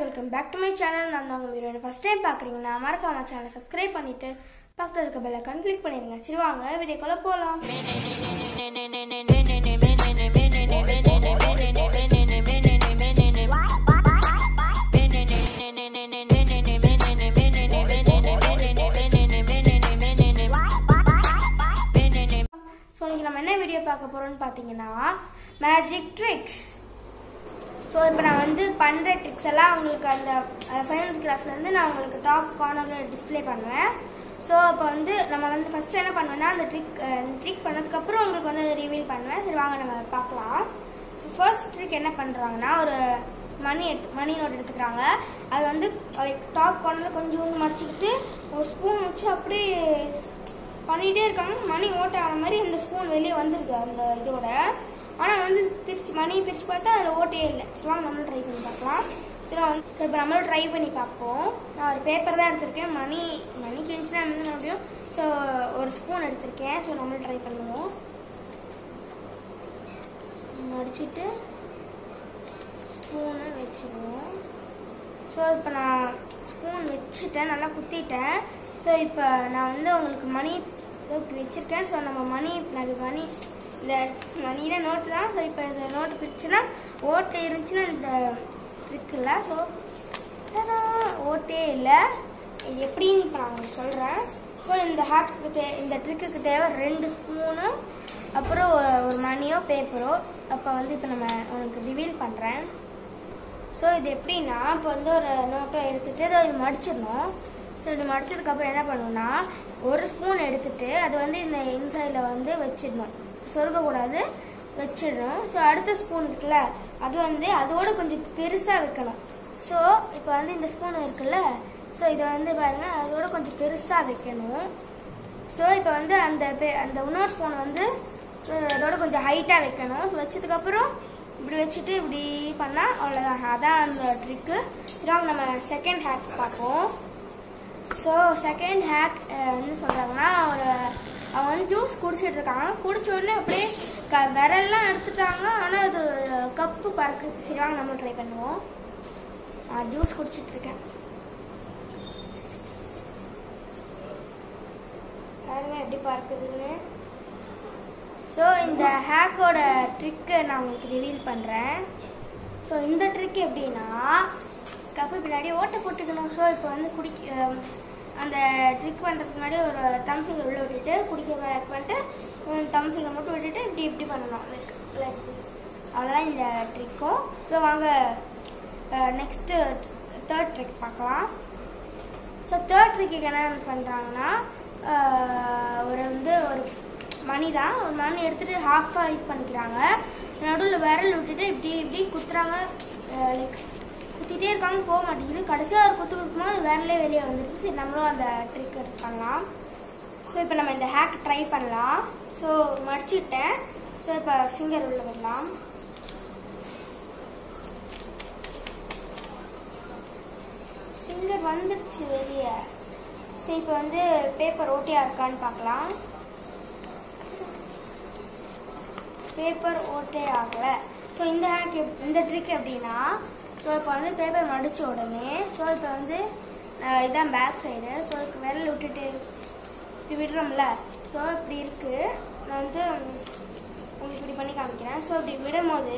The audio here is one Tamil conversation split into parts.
Guys welcome back to my channel நான் உங்கள் வீடியோ ஃபஸ்ட் டைம் பார்க்குறீங்கன்னா மறக்காம சேனலை சப்ஸ்கிரைப் பண்ணிட்டு பக்கத்தில் இருக்க பெல் கன் கிளிக் பண்ணிடுங்க. சரி வாங்க வீடியோக்குள்ள போகலாம் ஸோ இன்னைக்கு நம்ம என்ன வீடியோ பார்க்க போகிறோம்னு பார்த்தீங்கன்னா மேஜிக் ட்ரிக்ஸ் ஸோ இப்போ நான் வந்து பண்ணுற ட்ரிக்ஸ் எல்லாம் அவங்களுக்கு அந்த ஃபைனல் கிராஃப்ட்லேருந்து நான் உங்களுக்கு டாப் கார்னரில் டிஸ்ப்ளே பண்ணுவேன். ஸோ அப்போ வந்து நம்ம வந்து ஃபஸ்ட்டு என்ன பண்ணுவேன்னா அந்த ட்ரிக் ட்ரிக் பண்ணதுக்கப்புறம் உங்களுக்கு வந்து ரிவீல் பண்ணுவேன். சரி வாங்க நம்ம பார்க்கலாம். ஸோ ஃபர்ஸ்ட் ட்ரிக் என்ன பண்ணுறாங்கன்னா ஒரு மணி எடுத்து மணி நோட் எடுத்துக்கிறாங்க. அது வந்து லைக் டாப் கார்னரில் கொஞ்சம் மறைச்சிக்கிட்டு ஒரு ஸ்பூன் வச்சு அப்படியே பண்ணிகிட்டே இருக்காங்க. மணி ஓட்ட ஆன மாதிரி இந்த ஸ்பூன் வெளியே வந்துருக்கு அந்த இதோட. மணியை மணி பிரித்து பார்த்தா அதில் ஓட்டே இல்லை. ஸோ வாங்க நம்மளும் ட்ரை பண்ணி பார்க்கலாம். சரி நான் வந்து இப்போ நம்மளும் ட்ரை பண்ணி பார்ப்போம். நான் ஒரு பேப்பர் தான் எடுத்திருக்கேன். மணி மணி கிழிச்சுனா வந்து முடியும் ஸோ ஒரு ஸ்பூன் எடுத்திருக்கேன். ஸோ நம்மளும் ட்ரை பண்ணுவோம். மடிச்சிட்டு ஸ்பூனை வச்சுருவோம். ஸோ இப்போ நான் ஸ்பூன் வச்சுட்டேன். நல்லா குத்திட்டேன். ஸோ இப்போ நான் வந்து உங்களுக்கு மணி வச்சுருக்கேன். ஸோ நம்ம மணி அது மணி இந்த மணியில நோட்டு தான் ஸோ இப்போ இந்த நோட்டு பிரிச்சுன்னா ஓட்டு இருந்துச்சுன்னா இந்த இருக்குல்ல ஸோ ஓட்டே இல்லை. இது எப்படின்னு இப்போ நான் உங்களுக்கு சொல்கிறேன் ஸோ இந்த ஹேக்குக்கு தே இந்த ட்ரிக்குக்கு தேவை ரெண்டு ஸ்பூனு அப்புறம் ஒரு மணியோ பேப்பரோ அப்போ வந்து இப்போ நம்ம உனக்கு ரிவீல் பண்ணுறேன் ஸோ இது எப்படின்னா இப்போ வந்து ஒரு நோட்டை எடுத்துகிட்டு அதை இது மடிச்சிடணும். ஸோ இது மடிச்சதுக்கப்புறம் என்ன பண்ணணும்னா ஒரு ஸ்பூன் எடுத்துகிட்டு அது வந்து இந்த இன்சைடில் வந்து வச்சிடணும். சொருகக்கூடாது வச்சிடணும். ஸோ அடுத்த ஸ்பூன் இருக்குல்ல அது வந்து அதோட கொஞ்சம் பெருசாக வைக்கணும். ஸோ இப்போ வந்து இந்த ஸ்பூன் இருக்குல்ல ஸோ இதை வந்து பாருங்கள் அதோட கொஞ்சம் பெருசாக வைக்கணும். ஸோ இப்போ வந்து அந்த பெ- அந்த இன்னொரு ஸ்பூன் வந்து அதோட கொஞ்சம் ஹைட்டாக வைக்கணும். ஸோ வச்சதுக்கப்புறம் இப்படி வச்சுட்டு இப்படி பண்ணால் அவ்வளோதான் அதான் அந்த ட்ரிக்கு இதாக நம்ம செகண்ட் ஹேக் பார்ப்போம். ஸோ செகண்ட் ஹேக் என்ன சொல்கிறாங்கன்னா ஒரு ஜூஸ் குடிச்சிட்டு இருக்காங்க. குடிச்ச உடனே அப்படியே க விரல்லாம் எடுத்துட்டாங்க. ஆனால் அது கப்பு பறக்குது. சரி வாங்க நம்ம ட்ரை பண்ணுவோம். நான் ஜூஸ் குடிச்சிட்டு இருக்கேன். பாருங்க எப்படி பறக்குதுன்னு. ஸோ இந்த ஹேக்கோட ட்ரிக்கை நான் உங்களுக்கு ரிவீல் பண்ணுறேன் ஸோ இந்த ட்ரிக் எப்படின்னா கப்பு பின்னாடி ஓட்டை போட்டுக்கணும். ஸோ இப்போ வந்து குடிக்க அந்த ட்ரிக் பண்ணுறதுக்கு முன்னாடி ஒரு தம் ஃபிங்கர் உள்ளே விட்டுட்டு குடிக்க பண்ணிட்டு தம் ஃபிங்கர் மட்டும் விட்டுட்டு இப்படி இப்படி பண்ணணும். லைக் லைக் அவ்வளோதான் இந்த ட்ரிக்கும் ஸோ வாங்க நெக்ஸ்ட்டு தேர்ட் ட்ரிக் பார்க்கலாம். ஸோ தேர்ட் ட்ரிக்கு என்ன பண்ணுறாங்கன்னா ஒரு வந்து ஒரு மணி தான். ஒரு மணி எடுத்துகிட்டு ஹாஃபாக இது பண்ணிக்கிறாங்க. நடுவில் விரல் விட்டுட்டு இப்படி இப்படி குத்துறாங்க. லைக் குத்திட்டே இருக்காங்க போக மாட்டேங்குது. கடைசியாக ஒரு குத்து குத்தும்போது வேறலே வெளியே வந்துடுச்சு சரி நம்மளும் அந்த ட்ரிக் பண்ணலாம் ஸோ இப்போ நம்ம இந்த ஹேக் ட்ரை பண்ணலாம். ஸோ மடிச்சுட்டேன் ஸோ இப்போ ஃபிங்கர் உள்ள விடலாம். ஃபிங்கர் வந்துடுச்சு வெளியே. ஸோ இப்போ வந்து பேப்பர் ஓட்டியாக இருக்கான்னு பார்க்கலாம். பேப்பர் ஓட்டே ஆகலை. ஸோ இந்த ஹேக் இந்த ட்ரிக் எப்படின்னா ஸோ இப்போ வந்து பேப்பர் மடித்த உடனே ஸோ இப்போ வந்து இதான் பேக் சைடு ஸோ இப்போ விரல் விட்டுட்டு இப்படி விடுறோம்ல. ஸோ இப்படி இருக்குது நான் வந்து உங்களுக்கு இப்படி பண்ணி காமிக்கிறேன். ஸோ இப்படி விடும்போது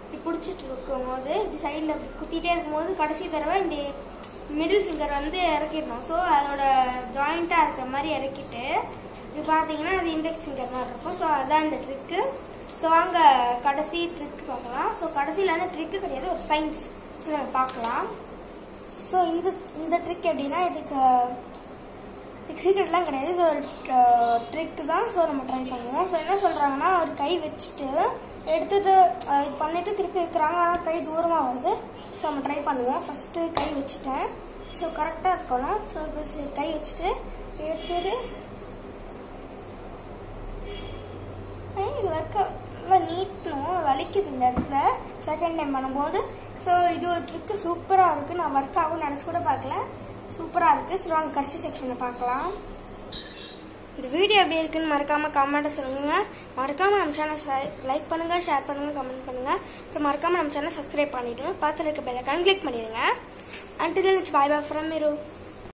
இப்படி பிடிச்சிட்டு இருக்கும்போது இப்படி சைடில் குத்திட்டே இருக்கும்போது கடைசி தடவை இந்த மிடில் ஃபிங்கர் வந்து இறக்கிடணும். ஸோ அதோட ஜாயிண்ட்டாக இருக்கிற மாதிரி இறக்கிட்டு இது பார்த்தீங்கன்னா அது இண்டெக்ஸ் ஃபிங்கர் மாதிரி இருக்கும். ஸோ அதான் இந்த ட்ரிக்கு ஸோ வாங்க கடைசி ட்ரிக் பார்க்கலாம். ஸோ கடைசியில் வந்து ட்ரிக்கு கிடையாது ஒரு சயின்ஸ் ஸோ நம்ம பார்க்கலாம். ஸோ இந்த இந்த ட்ரிக் எப்படின்னா இதுக்கு சீக்ரெட்லாம் கிடையாது. இது ஒரு ட்ரிக்கு தான். ஸோ நம்ம ட்ரை பண்ணுவோம். ஸோ என்ன சொல்கிறாங்கன்னா ஒரு கை வச்சுட்டு எடுத்துட்டு இது பண்ணிவிட்டு திருப்பி வைக்கிறாங்க. ஆனால் கை தூரமாக வருது. ஸோ நம்ம ட்ரை பண்ணுவோம். ஃபஸ்ட்டு கை வச்சுட்டேன். ஸோ கரெக்டாக இருக்கணும். ஸோ கை வச்சுட்டு எடுத்துட்டு இந்த இடத்துல செகண்ட் டைம் பண்ணும்போது. ஸோ இது ஒரு ட்ரிக்கு சூப்பராக இருக்குது நான் ஒர்க் ஆகும் நினச்சி கூட பார்க்கல. சூப்பராக இருக்குது ஸோ நாங்கள் கடைசி செக்ஷனை பார்க்கலாம். இந்த வீடியோ எப்படி இருக்குன்னு மறக்காம கமெண்ட்டை சொல்லுங்கள் மறக்காமல் நம்ம சேனல் லைக் பண்ணுங்கள் ஷேர் பண்ணுங்க கமெண்ட் பண்ணுங்கள் அப்புறம் மறக்காமல் நம்ம சேனல் சப்ஸ்கிரைப் பண்ணிவிடுங்க பார்த்துல இருக்க பெல் கிளிக் பண்ணிடுங்க. And it's bye bye from Meeru